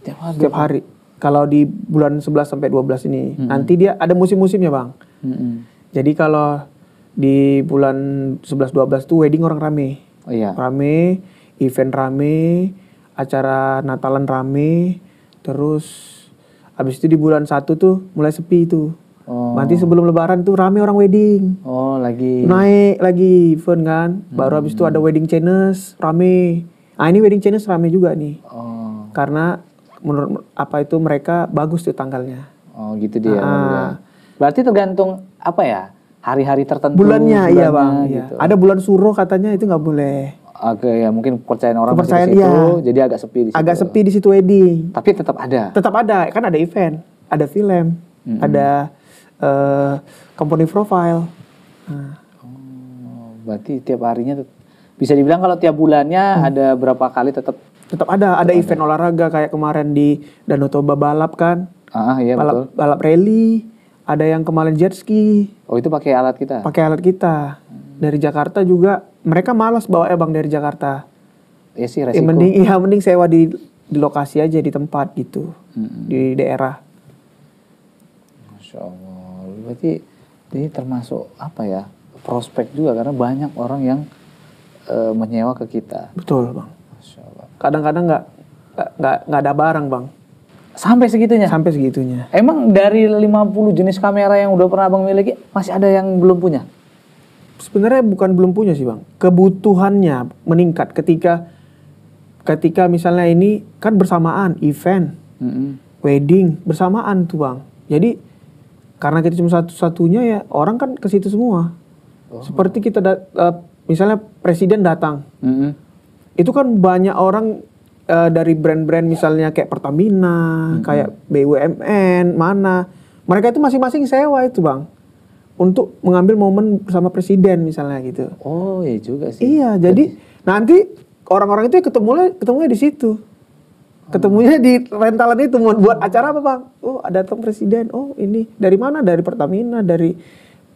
setiap hari. Setiap hari. Kalau di bulan 11 sampai 12 ini, hmm. nanti dia ada musim-musimnya, Bang. Hmm. Jadi kalau di bulan 11 12 tuh wedding orang rame. Oh iya. Rame, event rame, acara Natalan rame, terus habis itu di bulan 1 tuh mulai sepi tuh. Oh. Nanti sebelum lebaran tuh rame orang wedding. Oh, lagi. Naik lagi event kan. Baru habis itu ada wedding channels rame. Ah ini wedding channels rame juga nih. Oh. Karena menurut apa itu mereka bagus tuh tanggalnya. Oh gitu dia. Ah. Berarti tergantung apa ya hari-hari tertentu. Bulannya, iya bang. Iya. Gitu. Ada bulan suruh katanya itu nggak boleh. Oke ya mungkin kepercayaan orang kepercayaan di situ, iya. jadi agak sepi di situ. Agak sepi di situ wedding. Tapi tetap ada. Tetap ada, kan ada event, ada film, mm -hmm. ada uh, company profile. Nah. Oh, berarti tiap harinya bisa dibilang kalau tiap bulannya hmm. ada berapa kali tetap tetap ada ada event ada. olahraga kayak kemarin di Danau Toba balap kan ah iya balap betul. balap rally ada yang kemarin jet ski oh itu pakai alat kita pakai alat kita dari Jakarta juga mereka malas bawa ya bang dari Jakarta. Ya sih resiko. Ya, mending iya mending sewa di di lokasi aja di tempat gitu. Hmm. di daerah. Masya Allah. Berarti ini termasuk apa ya? Prospek juga karena banyak orang yang uh, menyewa ke kita. Betul bang. Kadang-kadang nggak nggak nggak ada barang bang. Sampai segitunya? Sampai segitunya. Emang dari 50 jenis kamera yang udah pernah abang miliki masih ada yang belum punya sebenarnya bukan belum punya sih bang. Kebutuhannya meningkat ketika ketika misalnya ini kan bersamaan event mm -hmm. wedding bersamaan tuh bang. Jadi karena kita cuma satu-satunya ya orang kan ke situ semua. Oh. seperti kita uh, misalnya presiden datang. Mm -hmm itu kan banyak orang uh, dari brand-brand misalnya kayak Pertamina, hmm. kayak BUMN, mana. Mereka itu masing-masing sewa itu bang untuk mengambil momen bersama presiden misalnya gitu. Oh iya juga sih. Iya jadi nanti orang-orang itu ketemu ketemunya di situ. Ketemunya di rentalan itu mau buat acara apa bang? Oh ada datang presiden. Oh ini dari mana? Dari Pertamina, dari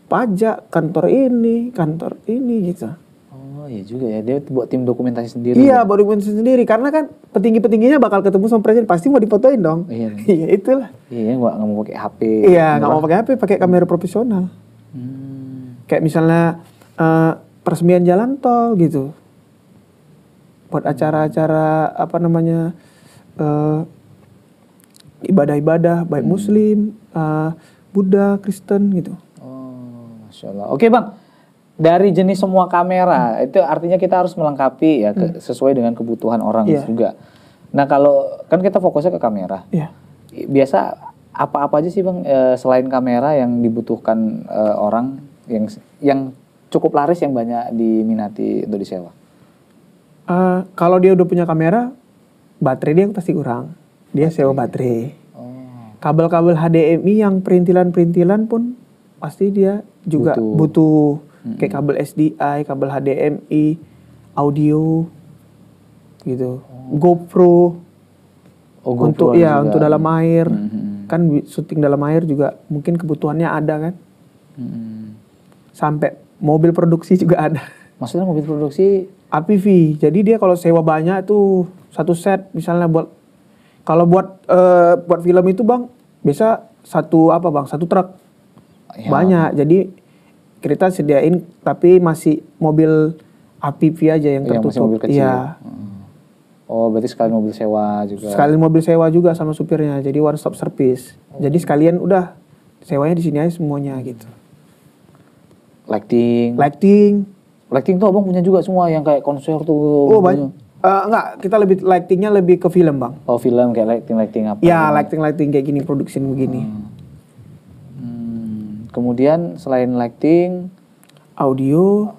pajak, kantor ini, kantor ini gitu. Oh iya juga ya, dia buat tim dokumentasi sendiri. Iya, ya? buat dokumentasi sendiri karena kan petinggi-petingginya bakal ketemu sama presiden pasti mau difotoin dong. Iya. (laughs) iya itulah. Iya, gak, gak mau pakai HP. Iya, nggak mau pakai HP, pakai kamera profesional. Hmm. Kayak misalnya uh, peresmian jalan tol gitu. Buat acara-acara apa namanya uh, ibadah-ibadah baik hmm. Muslim, uh, Buddha, Kristen gitu. Oh, masya Allah. Oke bang dari jenis semua kamera hmm. itu artinya kita harus melengkapi ya ke, hmm. sesuai dengan kebutuhan orang yeah. juga. Nah kalau kan kita fokusnya ke kamera, yeah. biasa apa-apa aja sih bang e, selain kamera yang dibutuhkan e, orang yang yang cukup laris yang banyak diminati untuk disewa? Uh, kalau dia udah punya kamera, baterai dia pasti kurang. Dia baterai. sewa baterai. Oh. Kabel-kabel HDMI yang perintilan-perintilan pun pasti dia juga butuh, butuh hmm. kayak kabel SDI, kabel HDMI, audio gitu. Oh. GoPro. Oh, GoPro untuk ya untuk dalam air. Hmm. Kan syuting dalam air juga mungkin kebutuhannya ada kan. Hmm. Sampai mobil produksi juga ada. Maksudnya mobil produksi APV. Jadi dia kalau sewa banyak tuh satu set misalnya buat kalau buat uh, buat film itu Bang, biasa satu apa Bang? Satu truk. Ya. Banyak. Jadi kita sediain tapi masih mobil APV aja yang tertutup. Iya, mobil kecil. Iya. Hmm. Oh, berarti sekalian mobil sewa juga. Sekalian mobil sewa juga sama supirnya. Jadi one stop service. Oh. Jadi sekalian udah sewanya di sini aja semuanya gitu. Lighting. Lighting. Lighting tuh abang punya juga semua yang kayak konser tuh. Oh banyak. Uh, enggak, kita lebih lightingnya lebih ke film bang. Oh film kayak lighting lighting apa? Ya lighting lighting kayak gini production begini. Hmm. Kemudian selain lighting, audio,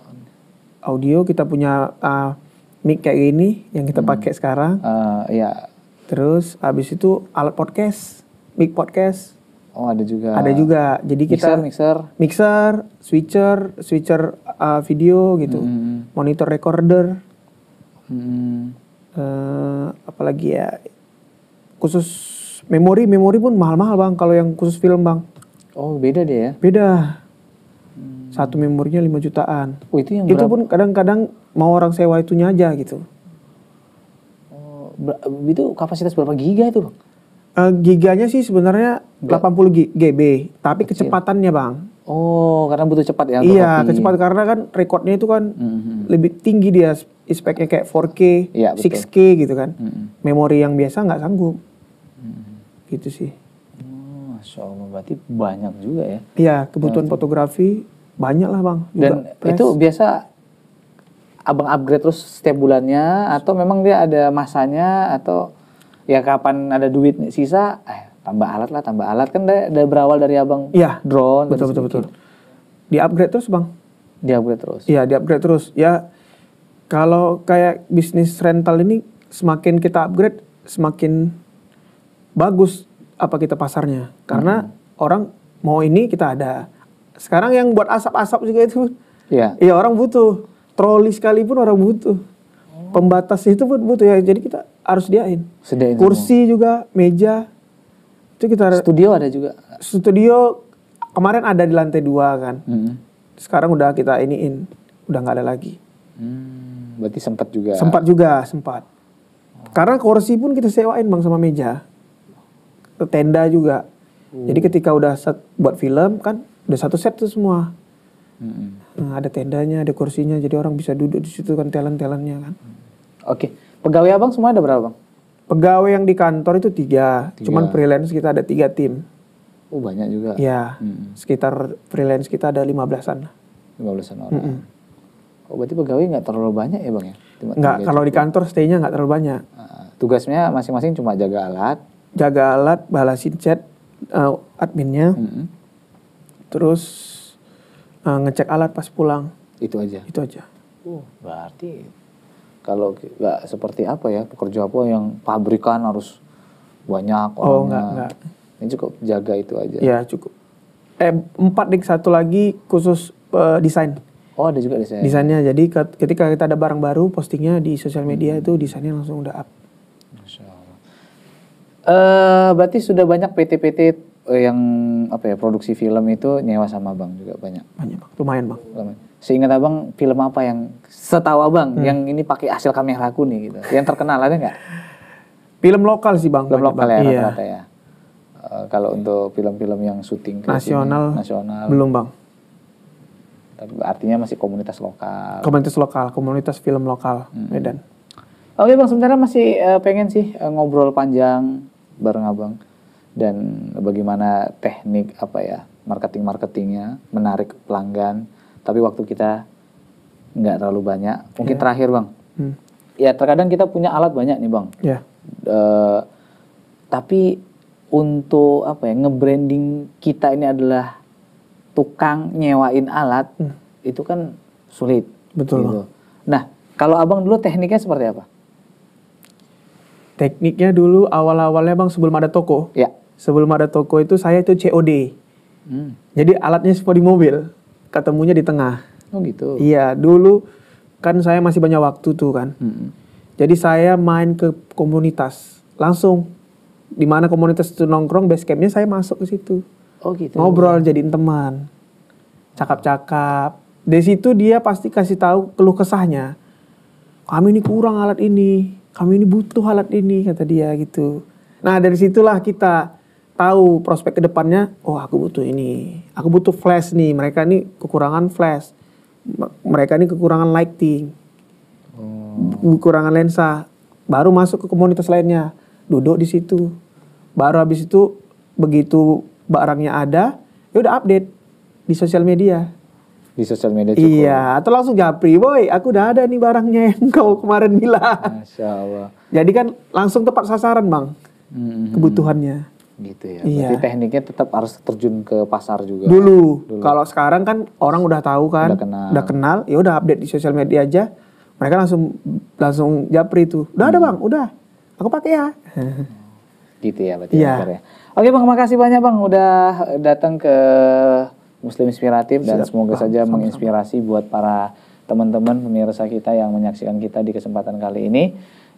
audio kita punya uh, mic kayak gini yang kita pakai sekarang. Uh, ya. Terus habis itu alat podcast, mic podcast. Oh ada juga. Ada juga. Jadi kita mixer, mixer, switcher, switcher uh, video gitu, hmm. monitor recorder. Hmm. Uh, apalagi ya khusus memori memori pun mahal-mahal bang kalau yang khusus film bang. Oh beda deh ya? Beda. Satu memorinya 5 jutaan. Oh itu yang Itu berapa? pun kadang-kadang mau orang sewa itunya aja gitu. Oh, itu kapasitas berapa giga itu bang? Uh, giganya sih sebenarnya 80 GB, tapi Kecil. kecepatannya bang. Oh, karena butuh cepat ya? Iya, kecepatan karena kan recordnya itu kan mm-hmm. lebih tinggi dia speknya kayak 4K, ya, 6K gitu kan. Mm-hmm. Memori yang biasa nggak sanggup. Mm-hmm. Gitu sih. Oh, Masya Allah, berarti banyak juga ya? Iya, kebutuhan fotografi banyak lah bang. Dan press. itu biasa abang upgrade terus setiap bulannya atau memang dia ada masanya atau ya kapan ada duit sisa eh tambah alat lah tambah alat. Kan udah berawal dari abang ya, drone betul betul betul. Di upgrade terus bang? Di upgrade terus. Iya di upgrade terus. Ya kalau kayak bisnis rental ini semakin kita upgrade semakin bagus apa kita pasarnya. Karena hmm. orang mau ini kita ada sekarang yang buat asap-asap juga itu. Iya. Iya orang butuh. Troli sekalipun orang butuh. Pembatas itu pun butuh ya. Jadi kita harus diain Sediain kursi semua. juga meja. Itu kita studio ada juga. Studio kemarin ada di lantai dua kan. Hmm. sekarang udah kita iniin. Udah nggak ada lagi. Hmm, berarti sempat juga. Sempat juga sempat. Oh. karena kursi pun kita sewain bang sama meja. Tenda juga. Uh. jadi ketika udah set buat film kan udah satu set tuh semua hmm. nah, ada tendanya ada kursinya jadi orang bisa duduk di situ kan talent talentnya kan hmm. Oke. Pegawai abang semua ada berapa bang? Pegawai yang di kantor itu tiga, tiga. cuman freelance kita ada tiga tim. Oh banyak juga. Ya, hmm. sekitar freelance kita ada lima belasan. Lima belasan orang. Mm -mm. Oh berarti pegawai nggak terlalu banyak ya bang ya? Nggak, kalau di kantor stay-nya nggak terlalu banyak. Uh, tugasnya masing-masing cuma jaga alat. Jaga alat, balasin chat uh, adminnya. Mm -hmm. Terus uh, ngecek alat pas pulang. Itu aja. Itu aja. Oh, berarti kalau nggak seperti apa ya pekerja apa yang pabrikan harus banyak orangnya. Oh enggak, enggak. Ini cukup jaga itu aja. Iya cukup. Eh empat dik satu lagi khusus uh, desain. Oh ada juga desain. Desainnya jadi ketika kita ada barang baru postingnya di sosial media hmm. itu desainnya langsung udah up. Masya Allah. Uh, berarti sudah banyak PT-PT yang apa ya produksi film itu nyewa sama bang juga banyak. Banyak bang, lumayan bang. Lumayan. Seingat abang film apa yang setahu abang hmm. yang ini pakai hasil kameraku nih gitu, yang terkenal ada nggak? Film lokal sih bang. Film lokal ya iya. rata-rata ya. Uh, kalau untuk film-film yang syuting nasional, sini, nasional belum bang. Tapi artinya masih komunitas lokal. Komunitas lokal, komunitas film lokal hmm. Medan. Oke bang, sebenarnya masih uh, pengen sih uh, ngobrol panjang bareng abang dan bagaimana teknik apa ya marketing marketingnya menarik pelanggan tapi waktu kita nggak terlalu banyak. Mungkin yeah. terakhir bang, hmm. ya terkadang kita punya alat banyak nih bang. Yeah. Ya. Uh, tapi untuk apa ya nge-branding kita ini adalah tukang nyewain alat hmm. itu kan sulit. Betul. Gitu. Nah kalau abang dulu tekniknya seperti apa? Tekniknya dulu awal-awalnya bang sebelum ada toko. Ya. Sebelum ada toko itu saya itu COD. Hmm. Jadi alatnya seperti mobil ketemunya di tengah. Oh gitu. Iya, dulu kan saya masih banyak waktu tuh kan. Hmm. Jadi saya main ke komunitas langsung di mana komunitas itu nongkrong base campnya saya masuk ke situ. Oh gitu. Ngobrol jadiin teman. Cakap-cakap. Dari situ dia pasti kasih tahu keluh kesahnya. Kami ini kurang alat ini, kami ini butuh alat ini kata dia gitu. Nah dari situlah kita tahu prospek ke depannya, oh aku butuh ini, aku butuh flash nih, mereka ini kekurangan flash, mereka ini kekurangan lighting, oh. kekurangan lensa, baru masuk ke komunitas lainnya, duduk di situ, baru habis itu begitu barangnya ada, ya udah update di sosial media. Di sosial media cukup. Iya, atau langsung japri, boy, aku udah ada nih barangnya yang (laughs) kau kemarin bilang. Masya Allah. Jadi kan langsung tepat sasaran bang, mm -hmm. kebutuhannya gitu ya. Iya. Berarti tekniknya tetap harus terjun ke pasar juga. Dulu. Dulu. Kalau sekarang kan orang udah tahu kan, udah kenal, udah kenal ya udah update di sosial media aja. mereka langsung langsung japri tuh udah ada bang udah aku pakai ya (laughs) gitu ya berarti Iya. ya. Oke bang, makasih banyak bang udah datang ke Muslim Inspiratif dan Siap, semoga Bang. saja Sama-sama. menginspirasi buat para teman-teman pemirsa kita yang menyaksikan kita di kesempatan kali ini.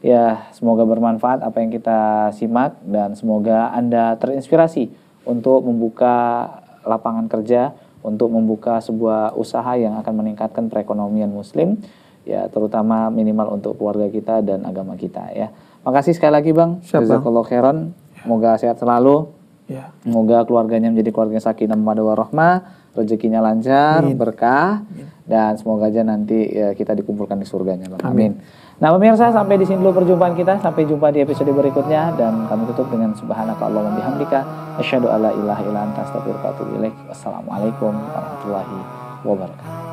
Ya semoga bermanfaat apa yang kita simak dan semoga anda terinspirasi untuk membuka lapangan kerja, untuk membuka sebuah usaha yang akan meningkatkan perekonomian Muslim, ya terutama minimal untuk keluarga kita dan agama kita ya. Makasih sekali lagi bang. Siap, Bang. Jazakallah khairan. Semoga sehat selalu. ya Semoga keluarganya menjadi keluarga yang sakinah mawaddah warahmah, rezekinya lancar, Amin. berkah, dan semoga aja nanti ya, kita dikumpulkan di surganya, Bang. Amin. Nah, pemirsa sampai di sini dulu perjumpaan kita. Sampai jumpa di episode berikutnya dan kami tutup dengan subhanaka Allahumma bihamdika asyhadu alla ilaha illa anta astaghfiruka wa atubu ilaik. Wassalamualaikum warahmatullahi wabarakatuh.